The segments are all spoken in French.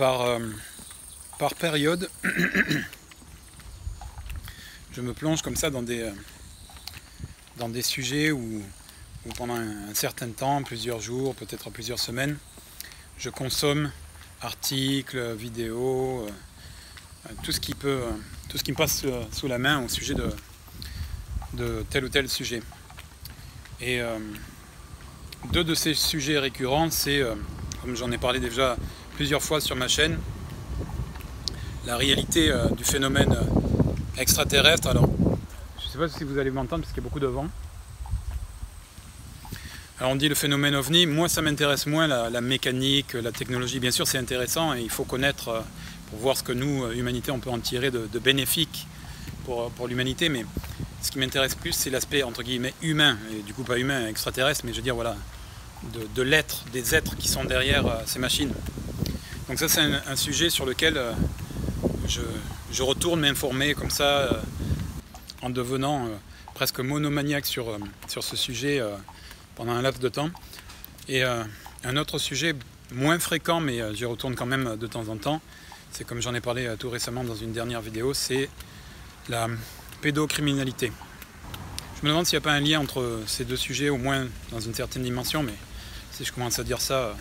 par, euh, par période, je me plonge comme ça dans des, euh, dans des sujets où, pendant un, certain temps, plusieurs jours, peut-être plusieurs semaines, je consomme articles, vidéos, euh, tout ce qui peut, tout ce qui me passe sous la main au sujet de, de tel ou tel sujet. Et deux de ces sujets récurrents, c'est, comme j'en ai parlé déjà plusieurs fois sur ma chaîne, la réalité euh, du phénomène euh, extraterrestre. Alors, je ne sais pas si vous allez m'entendre parce qu'il y a beaucoup de vent. Alors on dit le phénomène ovni, moi ça m'intéresse moins la, mécanique, la technologie, bien sûr c'est intéressant et il faut connaître euh, pour voir ce que nous, humanité, on peut en tirer de, bénéfiques pour, l'humanité, mais ce qui m'intéresse plus c'est l'aspect entre guillemets humain, et du coup pas humain, extraterrestre, mais je veux dire voilà, de l'être, des êtres qui sont derrière ces machines. Donc ça c'est un, sujet sur lequel je, retourne m'informer comme ça, euh, en devenant euh, presque monomaniaque sur, euh, sur ce sujet pendant un laps de temps. Et un autre sujet moins fréquent, mais j'y retourne quand même de temps en temps, c'est comme j'en ai parlé tout récemment dans une dernière vidéo, c'est la pédocriminalité. Je me demande s'il n'y a pas un lien entre ces deux sujets, au moins dans une certaine dimension, mais si je commence à dire ça,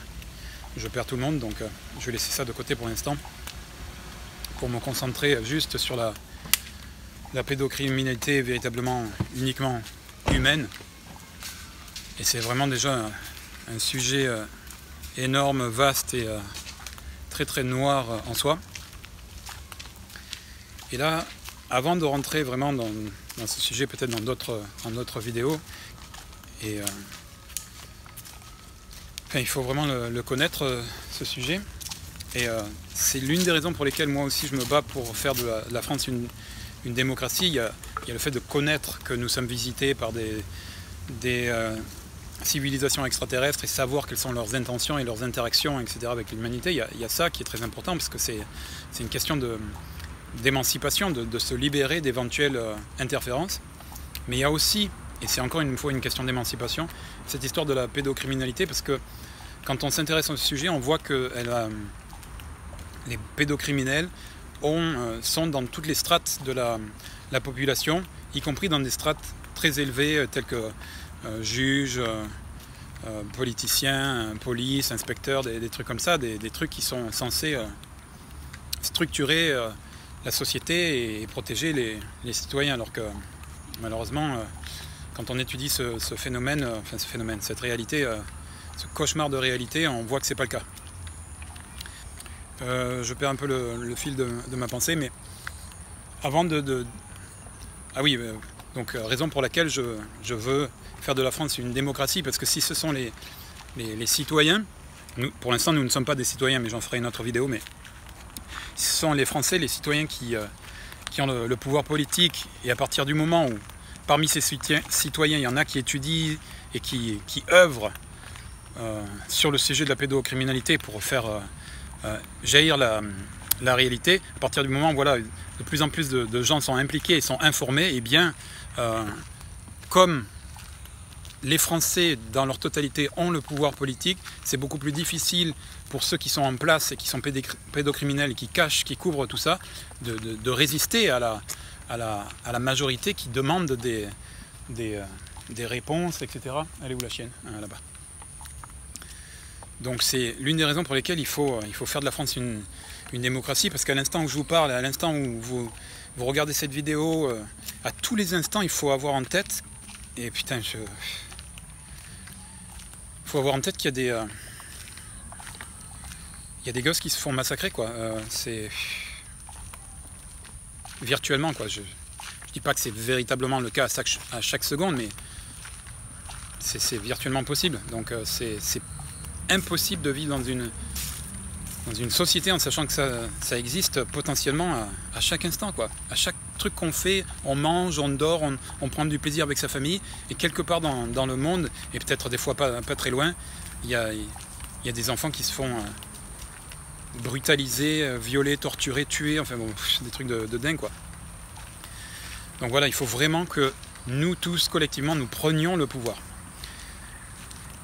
je perds tout le monde, donc je vais laisser ça de côté pour l'instant pour me concentrer juste sur la, la pédocriminalité véritablement uniquement humaine. Et c'est vraiment déjà un, sujet euh, énorme, vaste et euh, très très noir en soi. Et là, avant de rentrer vraiment dans, ce sujet, peut-être dans d'autres, d'autres vidéos, et euh, il faut vraiment le connaître, ce sujet. Et euh, c'est l'une des raisons pour lesquelles moi aussi je me bats pour faire de la, France une, démocratie. Il y, a, le fait de connaître que nous sommes visités par des, euh, civilisations extraterrestres et savoir quelles sont leurs intentions et leurs interactions, etc. avec l'humanité. Il, y a ça qui est très important parce que c'est une question d'émancipation, de, se libérer d'éventuelles euh, interférences. Mais il y a aussi, et c'est encore une fois une question d'émancipation, cette histoire de la pédocriminalité parce que quand on s'intéresse ce sujet, on voit a les pédocriminels euh, sont dans toutes les strates de la, population, y compris dans des strates très élevées euh, telles que euh, juges, politiciens, police, inspecteurs, des, trucs comme ça, des, trucs qui sont censés structurer la société et, protéger les, citoyens, alors que malheureusement, quand on étudie ce, phénomène, enfin ce phénomène, cette réalité, ce cauchemar de réalité, on voit que c'est pas le cas. Euh, je perds un peu le, fil de, ma pensée, mais avant de... Ah oui, euh, donc euh, raison pour laquelle je, veux faire de la France une démocratie, parce que si ce sont les, citoyens, pour l'instant nous ne sommes pas des citoyens, mais j'en ferai une autre vidéo, mais si ce sont les Français, les citoyens qui ont le, pouvoir politique, et à partir du moment où parmi ces citoyens, il y en a qui étudient et qui, œuvrent sur le sujet de la pédocriminalité pour faire euh, jaillir la, réalité. À partir du moment où voilà, de plus en plus de, gens sont impliqués et sont informés, et eh bien, euh, comme les Français, dans leur totalité, ont le pouvoir politique, c'est beaucoup plus difficile pour ceux qui sont en place et qui sont pédocriminels, qui cachent, qui couvrent tout ça, de, résister à la, à, la, majorité qui demande euh, des réponses, etc. Elle est où la chienne? Ah, Là-bas. Donc c'est l'une des raisons pour lesquelles il faut, il faut faire de la France une, démocratie, parce qu'à l'instant où je vous parle, à l'instant où vous, regardez cette vidéo, euh, à tous les instants, il faut avoir en tête, et putain, je... Il faut avoir en tête qu'il y a des... Euh, il y a des gosses qui se font massacrer, quoi. C'est... Virtuellement, quoi. Je ne dis pas que c'est véritablement le cas à chaque, seconde, mais c'est virtuellement possible. Donc c'est impossible de vivre dans une, dans une société en sachant que ça, existe potentiellement à, chaque instant. Quoi. À chaque truc qu'on fait, on mange, on dort, on, prend du plaisir avec sa famille. Et quelque part dans, le monde, et peut-être des fois pas, pas très loin, il y a, y a, des enfants qui se font euh, brutaliser, euh, violer, torturer, tuer. Enfin bon, des trucs de, dingue quoi. Donc voilà, il faut vraiment que nous tous collectivement nous prenions le pouvoir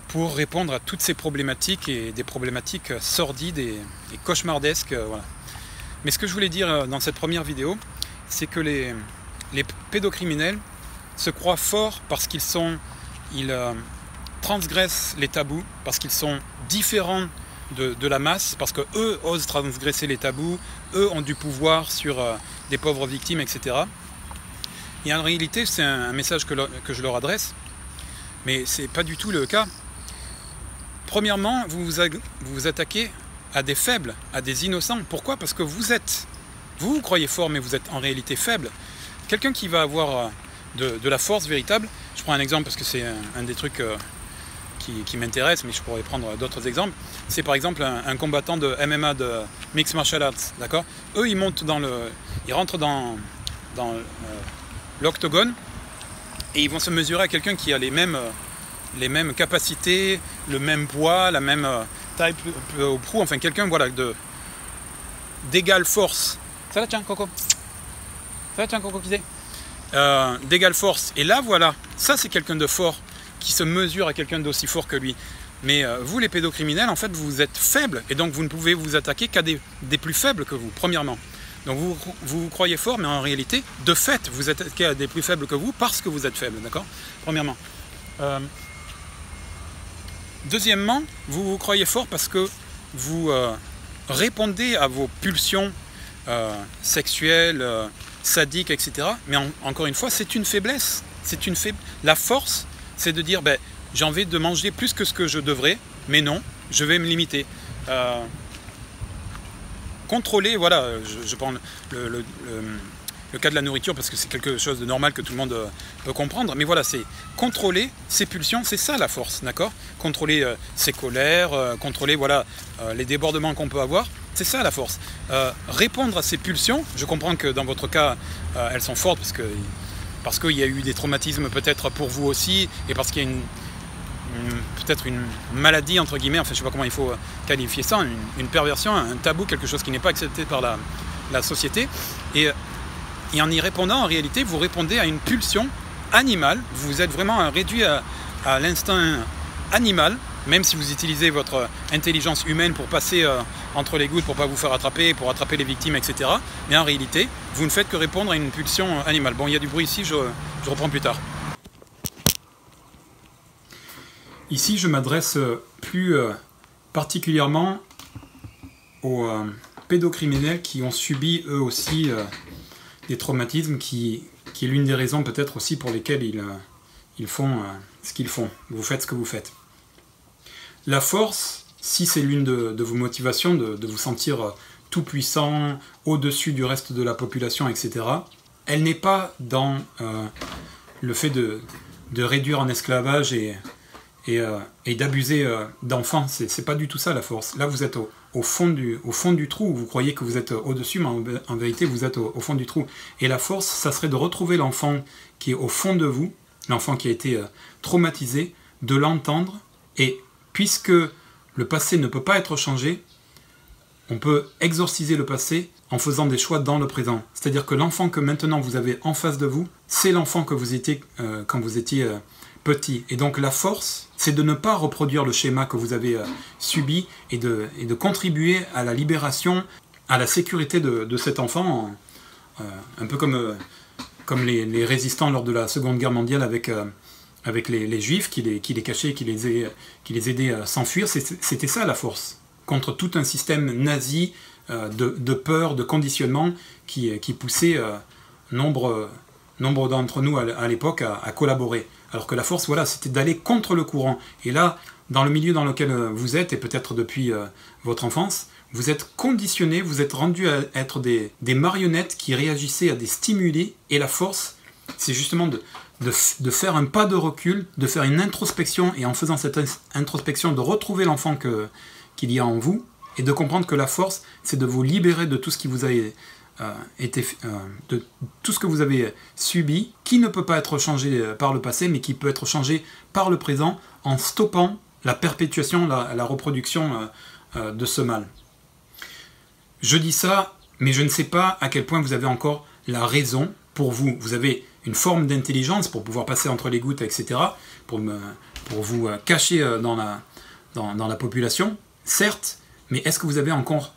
pour répondre à toutes ces problématiques et des problématiques sordides et, cauchemardesques. Voilà. Mais ce que je voulais dire dans cette première vidéo, c'est que les, les pédocriminels se croient forts parce qu'ils sont, ils euh, transgressent les tabous, parce qu'ils sont différents de, la masse, parce qu'eux osent transgresser les tabous, eux ont du pouvoir sur euh, des pauvres victimes, etc. Et en réalité, c'est un, message que, que, je leur adresse, mais ce n'est pas du tout le cas. Premièrement, vous vous, vous attaquez à des faibles, à des innocents. Pourquoi? Parce que vous êtes, vous vous croyez fort, mais vous êtes en réalité faible. Quelqu'un qui va avoir euh, de, la force véritable, je prends un exemple parce que c'est un, des trucs euh, qui, m'intéresse, mais je pourrais prendre d'autres exemples. C'est par exemple un, combattant de MMA, de Mixed Martial Arts, d'accord? Eux, ils montent dans le, ils rentrent dans, euh, l'octogone et ils vont se mesurer à quelqu'un qui a les mêmes, les mêmes capacités, le même poids, la même taille au prou, enfin quelqu'un voilà de d'égale force. Ça va, tiens, Coco? Ça tiens, euh, d'égale force. Et là, voilà, ça c'est quelqu'un de fort qui se mesure à quelqu'un d'aussi fort que lui. Mais euh, vous, les pédocriminels, en fait, vous êtes faibles et donc vous ne pouvez vous attaquer qu'à des, plus faibles que vous, premièrement. Donc vous, vous, croyez fort, mais en réalité, de fait, vous attaquez à des plus faibles que vous parce que vous êtes faible, d'accord? Premièrement. Euh, deuxièmement, vous vous croyez fort parce que vous répondez à vos pulsions sexuelles, sadique, etc. Mais encore une fois, c'est une faiblesse. C'est une faible. La force, c'est de dire, ben, j'ai envie de manger plus que ce que je devrais, mais non, je vais me limiter. Euh, contrôler, voilà, je, prends le, cas de la nourriture parce que c'est quelque chose de normal que tout le monde euh, peut comprendre, mais voilà, c'est contrôler ses pulsions, c'est ça la force, d'accord? Contrôler euh, ses colères, contrôler voilà les débordements qu'on peut avoir, c'est ça la force. Répondre à ces pulsions, je comprends que dans votre cas, elles sont fortes parce que parce qu'il y a eu des traumatismes peut-être pour vous aussi, et parce qu'il y a peut-être une maladie entre guillemets, enfin je sais pas comment il faut qualifier ça, une, perversion, un tabou, quelque chose qui n'est pas accepté par la, société. Et, en y répondant, en réalité, vous répondez à une pulsion animale. Vous êtes vraiment réduit à l'instinct animal même si vous utilisez votre intelligence humaine pour passer euh, entre les gouttes, pour ne pas vous faire attraper, pour attraper les victimes, etc. Mais en réalité, vous ne faites que répondre à une pulsion animale. Bon, il y a du bruit ici, je, reprends plus tard. Ici, je m'adresse euh, plus euh, particulièrement aux pédocriminels qui ont subi eux aussi des traumatismes, qui, qui est l'une des raisons peut-être aussi pour lesquelles ils font ce qu'ils font. Vous faites ce que vous faites. La force, si c'est l'une de, vos motivations, de, vous sentir euh, tout puissant, au-dessus du reste de la population, etc., elle n'est pas dans euh, le fait de, réduire en esclavage et, euh, d'abuser d'enfants. C'est pas du tout ça la force. Là, vous êtes au, fond, du, au fond du trou. Vous croyez que vous êtes au-dessus, mais en, vérité, vous êtes au, fond du trou. Et la force, ça serait de retrouver l'enfant qui est au fond de vous, l'enfant qui a été traumatisé, de l'entendre et puisque le passé ne peut pas être changé, on peut exorciser le passé en faisant des choix dans le présent. C'est-à-dire que l'enfant que maintenant vous avez en face de vous, c'est l'enfant que vous étiez euh, quand vous étiez euh, petit. Et donc la force, c'est de ne pas reproduire le schéma que vous avez euh, subi et de, contribuer à la libération, à la sécurité de, cet enfant, un peu comme, les, résistants lors de la Seconde Guerre mondiale avec avec les, juifs qui les, qui les cachaient, qui les, qui les aidaient à s'enfuir. C'était ça la force, contre tout un système nazi euh, de, peur, de conditionnement qui, qui poussait euh, nombre, nombre d'entre nous à, l'époque à, collaborer. Alors que la force, voilà, c'était d'aller contre le courant. Et là, dans le milieu dans lequel euh, vous êtes, et peut-être depuis votre enfance, vous êtes conditionné, vous êtes rendu à être des, des marionnettes qui réagissaient à des stimuli, et la force, c'est justement de, de, faire un pas de recul, de faire une introspection, et en faisant cette introspection, de retrouver l'enfant qu'il y a en vous, et de comprendre que la force, c'est de vous libérer de tout ce qui vous a euh, été, euh, de tout ce que vous avez subi, qui ne peut pas être changé euh, par le passé, mais qui peut être changé par le présent, en stoppant la perpétuation, la, la reproduction de ce mal. Je dis ça, mais je ne sais pas à quel point vous avez encore la raison pour vous. Vous avez une forme d'intelligence pour pouvoir passer entre les gouttes, etc., pour vous cacher dans la, dans, la population, certes, mais est-ce que vous avez encore,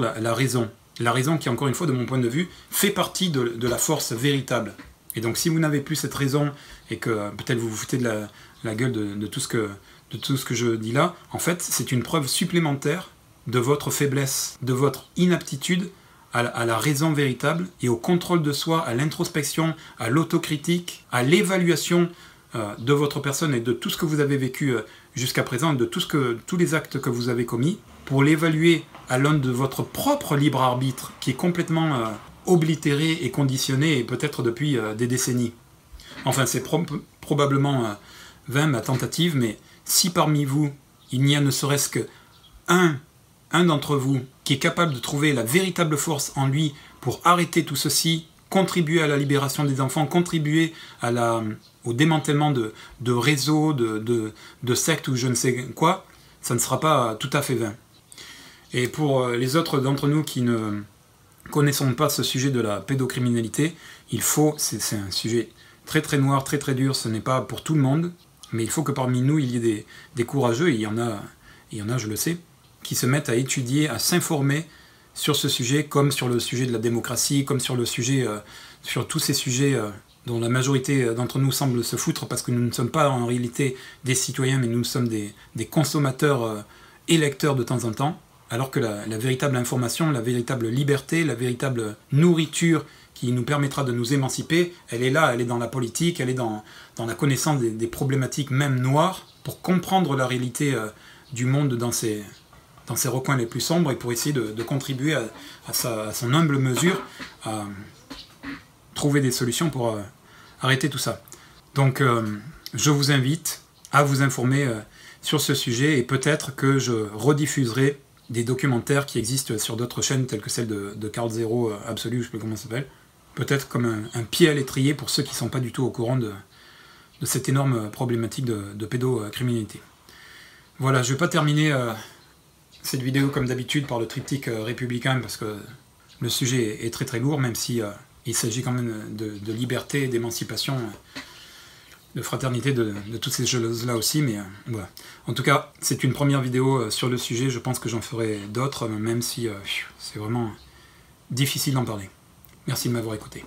la, raison? La raison qui, encore une fois, de mon point de vue, fait partie de, la force véritable. Et donc si vous n'avez plus cette raison et que peut-être vous vous foutez de la, gueule de tout ce que je dis là, en fait, c'est une preuve supplémentaire de votre faiblesse, de votre inaptitude à la, raison véritable et au contrôle de soi, à l'introspection, à l'autocritique, à l'évaluation euh, de votre personne et de tout ce que vous avez vécu euh, jusqu'à présent, de tous les actes que vous avez commis, pour l'évaluer à l'aune de votre propre libre arbitre qui est complètement euh, oblitéré et conditionné, et peut-être depuis des décennies. Enfin, c'est probablement vain ma tentative, mais si parmi vous, il n'y a ne serait-ce que un un d'entre vous qui est capable de trouver la véritable force en lui pour arrêter tout ceci, contribuer à la libération des enfants, contribuer au démantèlement de, réseaux, de, sectes ou je ne sais quoi, ça ne sera pas tout à fait vain. Et pour euh, les autres d'entre nous qui ne connaissons pas ce sujet de la pédocriminalité, il faut, c'est un sujet très très noir, très très dur, ce n'est pas pour tout le monde, mais il faut que parmi nous il y ait des, courageux, il y en a, il y en a, je le sais, qui se mettent à étudier, à s'informer sur ce sujet, comme sur le sujet de la démocratie, comme sur le sujet, euh, sur tous ces sujets euh, dont la majorité euh, d'entre nous semble se foutre parce que nous ne sommes pas en réalité des citoyens, mais nous sommes des, consommateurs électeurs de temps en temps, alors que la, véritable information, la véritable liberté, la véritable nourriture qui nous permettra de nous émanciper, elle est là, elle est dans la politique, elle est dans, dans la connaissance des, problématiques même noires, pour comprendre la réalité du monde dans ses, dans ses recoins les plus sombres et pour essayer de, contribuer à, son humble mesure à trouver des solutions pour euh, arrêter tout ça. Donc euh, je vous invite à vous informer euh, sur ce sujet et peut-être que je rediffuserai des documentaires qui existent sur d'autres chaînes telles que celle de, de Carl Zero Absolu, je sais pas comment ça s'appelle. Peut-être comme un, pied à l'étrier pour ceux qui ne sont pas du tout au courant de, cette énorme problématique de, pédocriminalité. Voilà, je ne vais pas terminer cette vidéo comme d'habitude par le triptyque euh, républicain parce que le sujet est très très lourd, même si euh, il s'agit quand même de, liberté, d'émancipation, euh, de fraternité, de, toutes ces choses-là aussi. Mais voilà. En tout cas, c'est une première vidéo sur le sujet. Je pense que j'en ferai d'autres, même si c'est vraiment difficile d'en parler. Merci de m'avoir écouté.